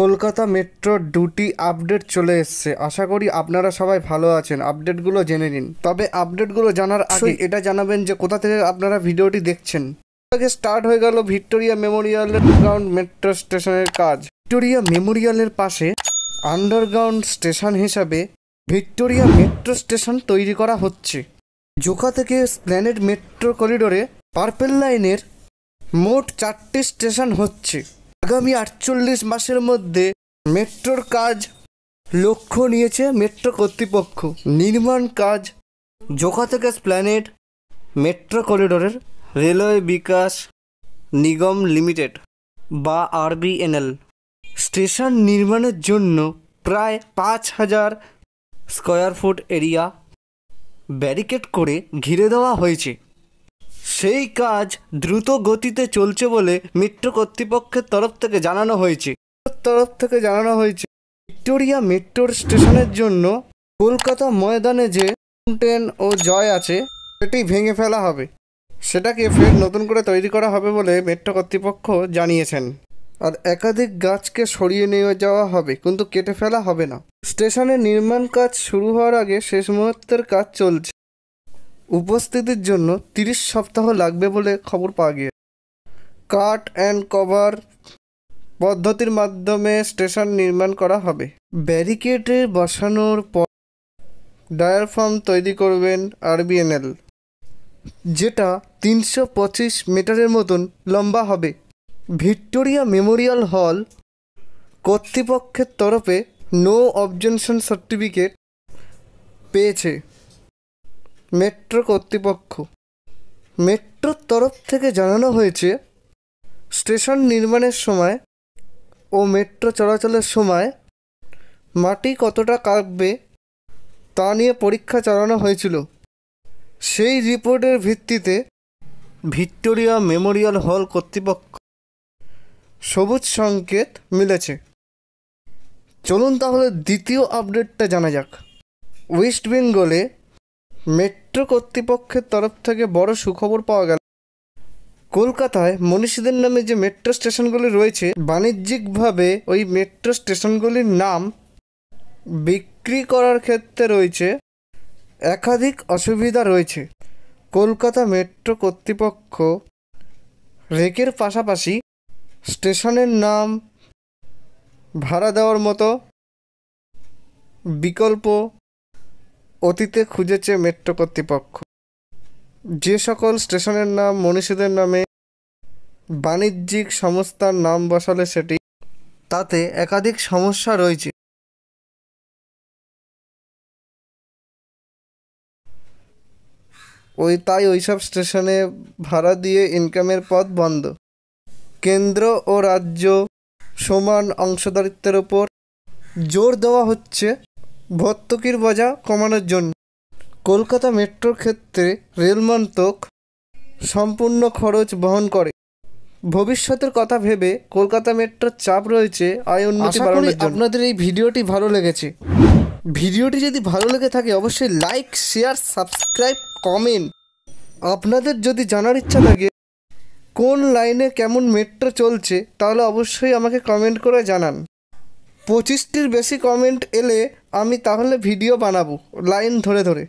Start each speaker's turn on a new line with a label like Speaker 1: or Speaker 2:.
Speaker 1: কলকাতা মেট্রোর দুটি আপডেট চলে এসছে। আশা করি আপনারা সবাই ভালো আছেন। আপডেটগুলো জেনে নিন। তবে আপডেটগুলো জানার আগে এটা জানাবেন যে কোথা থেকে আপনারা ভিডিওটি দেখছেন। আগে স্টার্ট হয়ে গেল ভিক্টোরিয়া মেমোরিয়ালের গ্রাউন্ড মেট্রো স্টেশনের কাজ। ভিক্টোরিয়া মেমোরিয়ালের পাশে আন্ডারগ্রাউন্ড স্টেশন হিসাবে ভিক্টোরিয়া মেট্রো স্টেশন তৈরি করা হচ্ছে। জোকা থেকে স্প্ল্যানেড মেট্রো করিডোরে পার্পেল লাইনের মোট চারটি স্টেশন হচ্ছে। আগামী আটচল্লিশ মাসের মধ্যে মেট্রোর কাজ লক্ষ্য নিয়েছে মেট্রো কর্তৃপক্ষ। নির্মাণ কাজ জোকা থেকে স্প্ল্যানেড মেট্রো করিডোরের রেলওয়ে বিকাশ নিগম লিমিটেড বা আরবিএনএল। স্টেশন নির্মাণের জন্য প্রায় পাঁচ হাজার স্কোয়ার ফুট এরিয়া ব্যারিকেড করে ঘিরে দেওয়া হয়েছে। সেই কাজ দ্রুত গতিতে চলছে বলে মেট্রো কর্তৃপক্ষের তরফ থেকে জানানো হয়েছে। তরফ থেকে জানানো হয়েছে, ভিক্টোরিয়া মেট্রোর স্টেশনের জন্য কলকাতা ময়দানে যে ফাউন্টেন ও জয় আছে, সেটি ভেঙে ফেলা হবে। সেটাকে ফের নতুন করে তৈরি করা হবে বলে মেট্রো কর্তৃপক্ষ জানিয়েছেন। আর একাধিক গাছকে সরিয়ে নিয়ে যাওয়া হবে, কিন্তু কেটে ফেলা হবে না। স্টেশনের নির্মাণ কাজ শুরু হওয়ার আগে শেষ মুহূর্তের কাজ চলছে। উপস্থিতির জন্য তিরিশ সপ্তাহ লাগবে বলে খবর পাওয়া গিয়ে। কাট অ্যান্ড কভার পদ্ধতির মাধ্যমে স্টেশন নির্মাণ করা হবে। ব্যারিকেডে বসানোর পর ডায়ারফর্ম তৈরি করবেন আরবিএনএল, যেটা তিনশো পঁচিশ মিটারের মতন লম্বা হবে। ভিক্টোরিয়া মেমোরিয়াল হল কর্তৃপক্ষের তরফে নো অবজেকশন সার্টিফিকেট পেয়েছে। মেট্রো কর্তৃপক্ষ। মেট্রোর তরফ থেকে জানানো হয়েছে, স্টেশন নির্মাণের সময় ও মেট্রো চলাচলের সময় মাটি কতটা কাঁপবে তা নিয়ে পরীক্ষা চালানো হয়েছিল। সেই রিপোর্টের ভিত্তিতে ভিক্টোরিয়া মেমোরিয়াল হল কর্তৃপক্ষ সবুজ সংকেত মিলেছে। চলুন তাহলে দ্বিতীয় আপডেটটা জানা যাক। ওয়েস্ট বেঙ্গলে মেট্রো কর্তৃপক্ষের তরফ থেকে বড় সুখবর পাওয়া গেল। কলকাতায় মনীষীদের নামে যে মেট্রো স্টেশনগুলি রয়েছে, বাণিজ্যিকভাবে ওই মেট্রো স্টেশনগুলির নাম বিক্রি করার ক্ষেত্রে রয়েছে একাধিক অসুবিধা রয়েছে। কলকাতা মেট্রো কর্তৃপক্ষ রেকের পাশাপাশি স্টেশনের নাম ভাড়া দেওয়ার মতো বিকল্প অতীতে খুঁজেছে মেট্রো কর্তৃপক্ষ। যে সকল স্টেশনের নাম মনীষীদের নামে বাণিজ্যিক সংস্থার নাম বসালে সেটি, তাতে একাধিক সমস্যা রয়েছে। ওই তাই ওইসব স্টেশনে ভাড়া দিয়ে ইনকামের পথ বন্ধ। কেন্দ্র ও রাজ্য সমান অংশদারিত্বের ওপর জোর দেওয়া হচ্ছে। ভর্তুকির বোঝা কমানোর জন্য। কলকাতা মেট্রোর ক্ষেত্রে রেল মন্ত্রক সম্পূর্ণ খরচ বহন করে। ভবিষ্যতের কথা ভেবে কলকাতা মেট্রোর চাপ রয়েছে আয় উন্নতি বাড়ানোর জন্য। আপনাদের এই ভিডিওটি ভালো লেগেছে। ভিডিওটি যদি ভালো লেগে থাকে অবশ্যই লাইক শেয়ার সাবস্ক্রাইব কমেন্ট। আপনাদের যদি জানার ইচ্ছা থাকে কোন লাইনে কেমন মেট্রো চলছে তাহলে অবশ্যই আমাকে কমেন্ট করে জানান। পঁচিশটির বেশি কমেন্ট এলে আমি তাহলে ভিডিও বানাবো লাইন ধরে ধরে।